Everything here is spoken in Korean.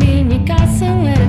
네 가슴에